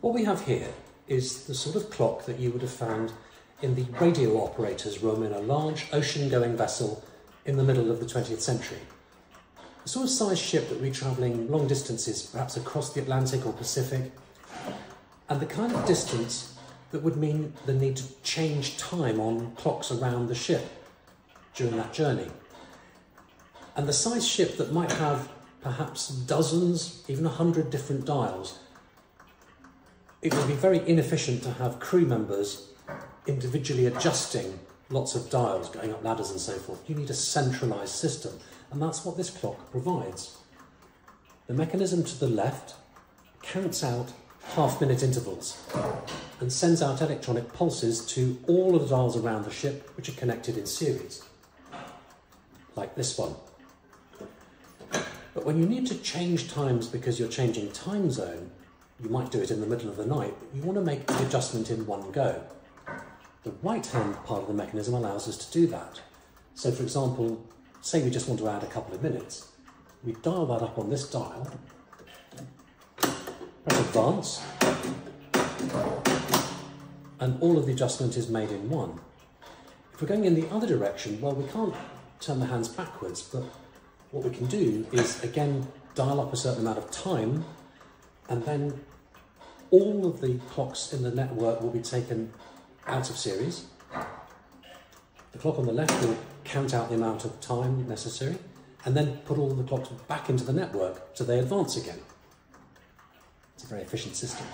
What we have here is the sort of clock that you would have found in the radio operator's room in a large ocean-going vessel in the middle of the 20th century. The sort of size ship that be travelling long distances, perhaps across the Atlantic or Pacific, and the kind of distance that would mean the need to change time on clocks around the ship during that journey. And the size ship that might have perhaps dozens, even a hundred different dials, it would be very inefficient to have crew members individually adjusting lots of dials, going up ladders and so forth. You need a centralised system, and that's what this clock provides. The mechanism to the left counts out half minute intervals and sends out electronic pulses to all of the dials around the ship which are connected in series, like this one. But when you need to change times because you're changing time zone, you might do it in the middle of the night, but you want to make the adjustment in one go. The right hand part of the mechanism allows us to do that. So for example, say we just want to add a couple of minutes. We dial that up on this dial, press advance, and all of the adjustment is made in one. If we're going in the other direction, well, we can't turn the hands backwards, but what we can do is again dial up a certain amount of time and then all of the clocks in the network will be taken out of series. The clock on the left will count out the amount of time necessary and then put all the clocks back into the network so they advance again. It's a very efficient system.